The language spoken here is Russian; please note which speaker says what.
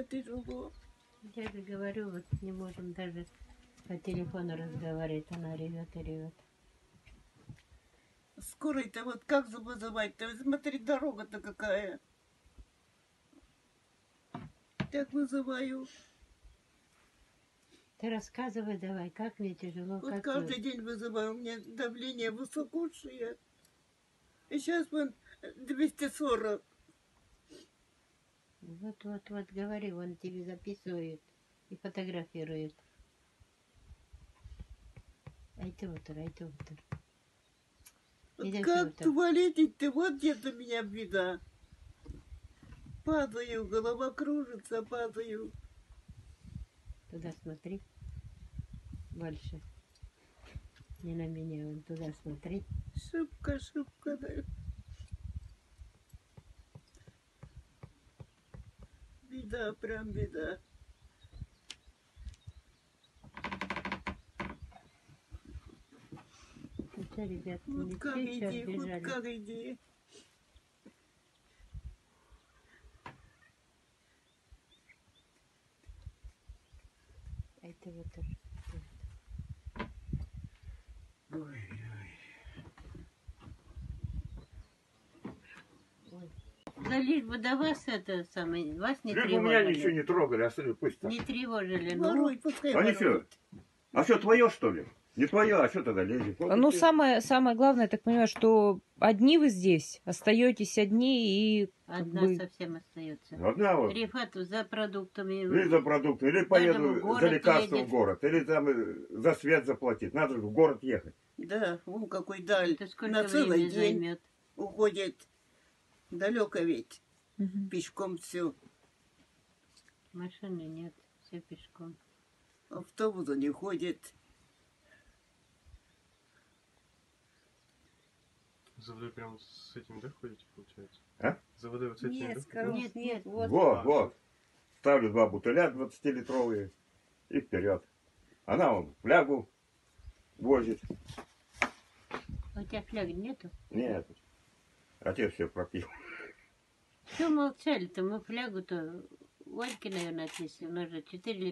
Speaker 1: Сколько тяжело.
Speaker 2: Я же говорю, вот не можем даже по телефону разговаривать, она ревет и ревет.
Speaker 1: Скорой-то вот как вызывать-то? Смотри, дорога-то какая. Так вызываю.
Speaker 2: Ты рассказывай давай, как мне тяжело,
Speaker 1: Вот
Speaker 2: как
Speaker 1: каждый
Speaker 2: вы-
Speaker 1: день вызываю. У меня давление высокушее. И сейчас вон 240.
Speaker 2: Вот, вот, вот, говори, он тебе записывает и фотографирует. Айтыватыр, айтыватыр.
Speaker 1: Вот
Speaker 2: Идем
Speaker 1: как
Speaker 2: сюда.
Speaker 1: туалетить ты? Вот где-то меня беда. Падаю, голова кружится, падаю.
Speaker 2: Туда смотри. Больше. Не на меня, вон туда смотри.
Speaker 1: Шибко, шибко. да. Беда, прям беда.
Speaker 2: Ну что, ребят,
Speaker 1: Вот как иди, вот как иди.
Speaker 2: Айтыватыр. Ой. Да лишь бы до вас это самое, вас не
Speaker 3: Лишь бы у меня ничего
Speaker 2: тревожили.
Speaker 3: не трогали, оставили пусть так.
Speaker 2: Не тревожили, ну.
Speaker 1: Воруй, пускай
Speaker 3: А ничего.
Speaker 1: воруют.
Speaker 3: А что, твое что ли? Не твое, а что тогда лезет? Вот
Speaker 4: Ну, самое, самое главное, я так понимаю, что одни вы здесь, остаетесь одни и
Speaker 2: Одна
Speaker 4: бы...
Speaker 2: совсем остается.
Speaker 3: Одна вот.
Speaker 2: Рифат за продуктами.
Speaker 3: Или за продукты, или поеду за лекарство
Speaker 2: едет.
Speaker 3: в город, или там э, за свет заплатить. Надо же в город ехать.
Speaker 1: Да, вон какой даль.
Speaker 2: Это сколько
Speaker 1: На целый день
Speaker 2: займет?
Speaker 1: уходит. Далеко ведь.
Speaker 4: Мгм.
Speaker 1: Пешком все.
Speaker 2: Машины нет, все пешком.
Speaker 1: Автобуса не ходит.
Speaker 5: За водой прям с этим, да, ходите, получается?
Speaker 3: А?
Speaker 5: За водой вот с этим,
Speaker 1: Нет,
Speaker 5: да?
Speaker 1: скоро
Speaker 2: Нет, нет,
Speaker 1: вот.
Speaker 3: Вот, вот. Ставлю два бутыля 20-литровые и вперед. Она он флягу возит.
Speaker 2: А у тебя фляги нету?
Speaker 3: Нет. Отец все пропил.
Speaker 2: Все молчали-то, мы флягу-то Вальке, наверное, отнесли. У нас же 4